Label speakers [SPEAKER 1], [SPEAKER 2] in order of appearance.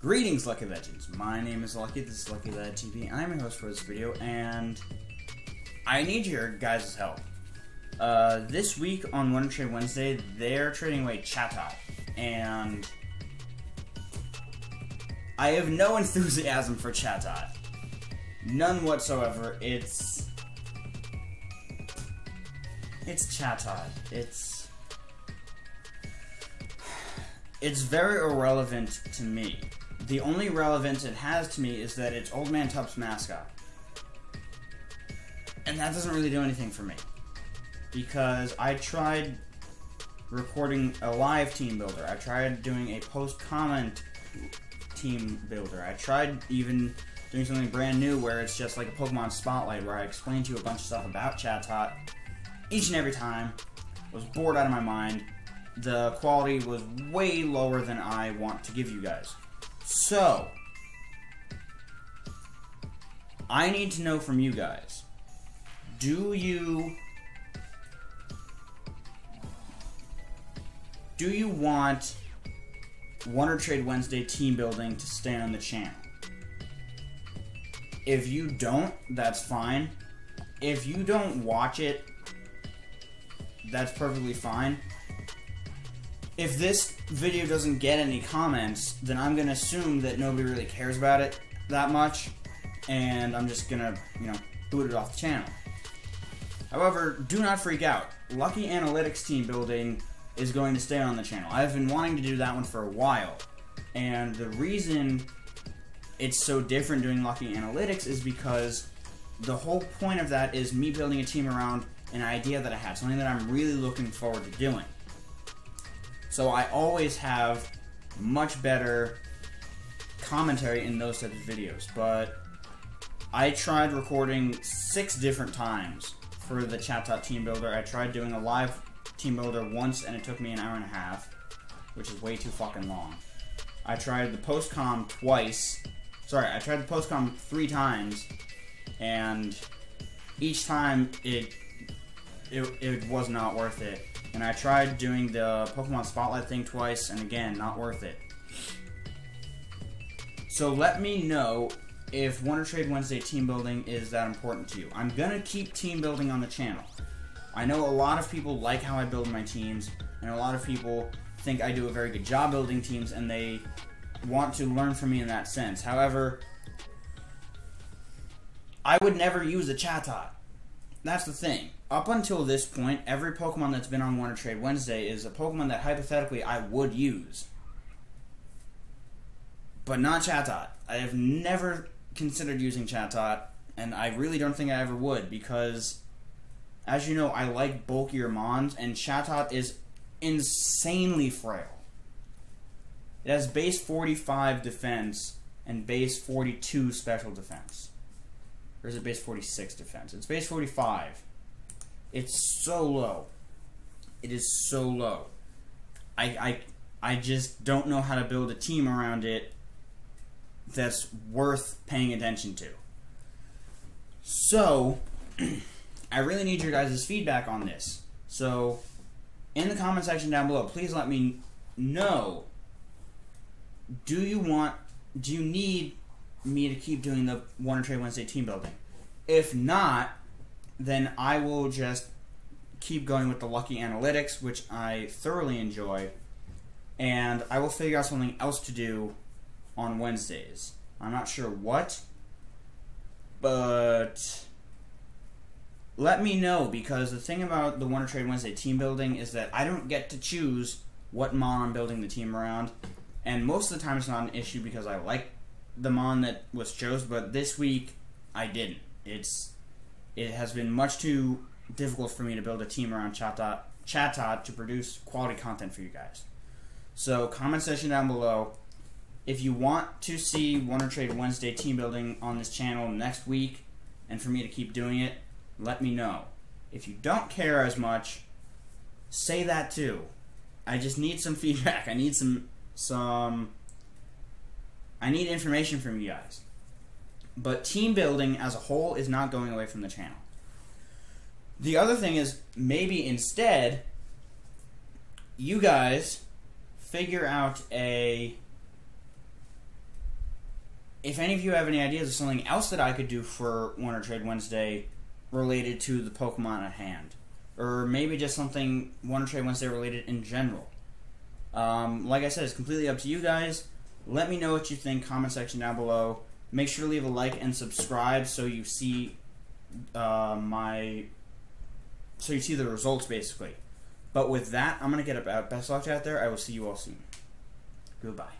[SPEAKER 1] Greetings, Lucky Legends. My name is Lucky. This is Lucky Lad TV. I'm your host for this video, and I need your guys' help. Uh, this week on Wonder Trade Wednesday, they're trading away Chatot, and I have no enthusiasm for Chatot. None whatsoever. It's it's Chatot. It's it's very irrelevant to me. The only relevance it has to me is that it's Old Man Tup's mascot. And that doesn't really do anything for me. Because I tried recording a live team builder. I tried doing a post comment team builder. I tried even doing something brand new where it's just like a Pokemon Spotlight where I explain to you a bunch of stuff about Chatot each and every time. Was bored out of my mind. The quality was way lower than I want to give you guys. So, I need to know from you guys. Do you do you want Wonder Trade Wednesday team building to stay on the channel? If you don't, that's fine. If you don't watch it, that's perfectly fine. If this video doesn't get any comments, then I'm gonna assume that nobody really cares about it that much, and I'm just gonna, you know, boot it off the channel. However, do not freak out. Lucky Analytics team building is going to stay on the channel. I've been wanting to do that one for a while, and the reason it's so different doing Lucky Analytics is because the whole point of that is me building a team around an idea that I had, something that I'm really looking forward to doing. So I always have much better commentary in those types of videos, but I tried recording six different times for the Chatot Team Builder. I tried doing a live Team Builder once, and it took me an hour and a half, which is way too fucking long. I tried the postcom twice. Sorry, I tried the postcom three times, and each time it it, it was not worth it. And I tried doing the Pokemon Spotlight thing twice, and again, not worth it. So let me know if Wonder Trade Wednesday team building is that important to you. I'm gonna keep team building on the channel. I know a lot of people like how I build my teams, and a lot of people think I do a very good job building teams, and they want to learn from me in that sense. However, I would never use a Chatot. That's the thing. Up until this point, every Pokemon that's been on Wonder Trade Wednesday is a Pokemon that hypothetically I would use. But not Chatot. I have never considered using Chatot, and I really don't think I ever would because, as you know, I like bulkier Mons, and Chatot is insanely frail. It has base 45 defense and base 42 special defense. Or is it base 46 defense? It's base 45. It's so low. It is so low. I, I, I just don't know how to build a team around it that's worth paying attention to. So, I really need your guys' feedback on this. So, in the comment section down below, please let me know do you want, do you need me to keep doing the Wonder Trade Wednesday team building? If not, then I will just keep going with the Lucky Analytics, which I thoroughly enjoy, and I will figure out something else to do on Wednesdays. I'm not sure what, but let me know because the thing about the Wonder Trade Wednesday team building is that I don't get to choose what Mon I'm building the team around, and most of the time it's not an issue because I like the Mon that was chosen, but this week I didn't. It's it has been much too difficult for me to build a team around Chatot, Chatot to produce quality content for you guys. So comment section down below. If you want to see Wonder Trade Wednesday team building on this channel next week, and for me to keep doing it, let me know. If you don't care as much, say that too. I just need some feedback. I need some some I need information from you guys. But team building as a whole is not going away from the channel. The other thing is maybe instead you guys figure out a if any of you have any ideas of something else that I could do for Wonder Trade Wednesday related to the Pokemon at hand, or maybe just something Wonder Trade Wednesday related in general. Um, like I said, it's completely up to you guys. Let me know what you think. Comment section down below. Make sure to leave a like and subscribe so you see uh, my so you see the results basically. But with that, I'm gonna get about best luck out there. I will see you all soon. Goodbye.